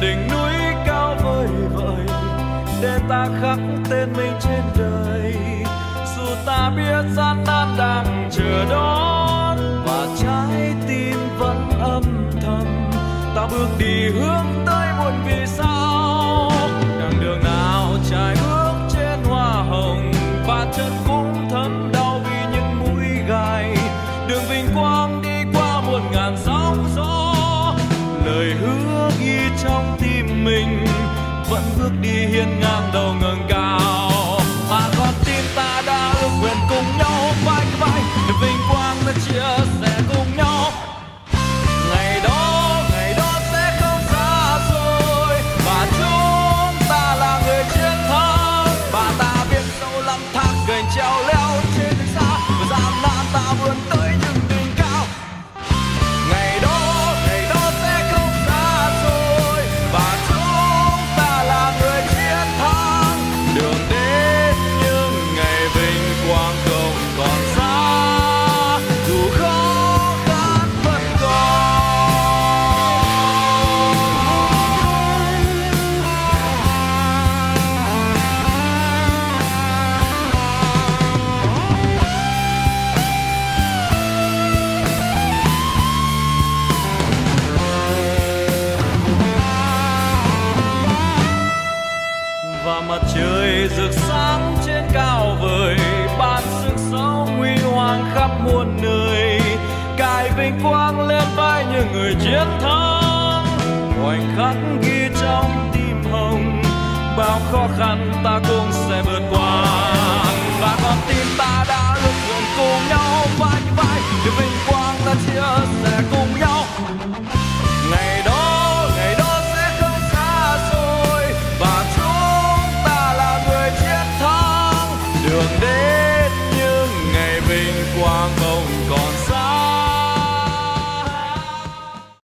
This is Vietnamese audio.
đỉnh núi cao vời vợi để ta khắc tên mình trên đời dù ta biết gian nan đang chờ đón, và trái tim vẫn âm thầm, ta bước đi hướng tới muôn vì sao. Đằng đường nào trải bước trên hoa hồng, và chân cũng thấm đau vì những mũi gai. Đường vinh quang đi qua muôn ngàn sóng gió, lời hứa trong tim mình vẫn bước đi hiên ngang đầu ngẩng cao. mặt trời rực sáng trên cao vời, ban sức sống huy hoàng khắp muôn nơi. Cài vinh quang lên vai những người chiến thắng. Khoảnh khắc ghi trong tim hồng, bao khó khăn ta cũng sẽ vượt qua. Và con tim ta đã luôn cùng nhau, vai vai để vinh quang ta chia sẻ 關公降。